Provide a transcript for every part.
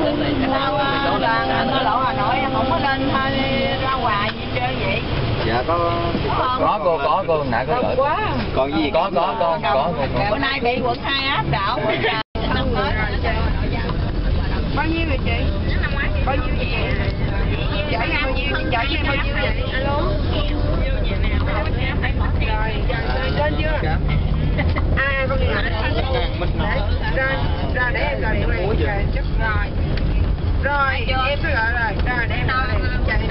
Là tôi lộ Hà Nội không có lên thôi ra quà gì chơi vậy dạ có có cô có cô nãy có gửi. Quá. Còn gì? Có có có có bữa nay bị quận hai áp đảo bao nhiêu vậy chị? Bao nhiêu vậy chở bao nhiêu chở em bao nhiêu vậy? Alo? Rồi. Rồi lên chưa? À con thoại. Rồi rồi để em gọi điện về rồi rồi em cứ gọi rồi rồi để em gọi chạy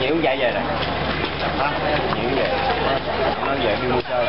nhiễu dạy về này nhiễu về nó về đi mua chơi